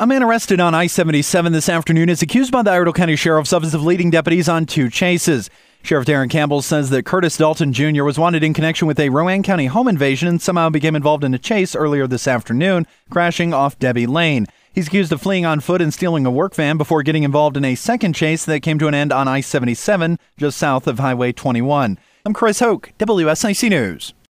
A man arrested on I 77 this afternoon is accused by the Iredell County Sheriff's Office of leading deputies on two chases. Sheriff Darren Campbell says that Curtis Dalton Jr. was wanted in connection with a Rowan County home invasion and somehow became involved in a chase earlier this afternoon, crashing off Debbie Lane. He's accused of fleeing on foot and stealing a work van before getting involved in a second chase that came to an end on I 77, just south of Highway 21. I'm Chris Hoke, WSIC News.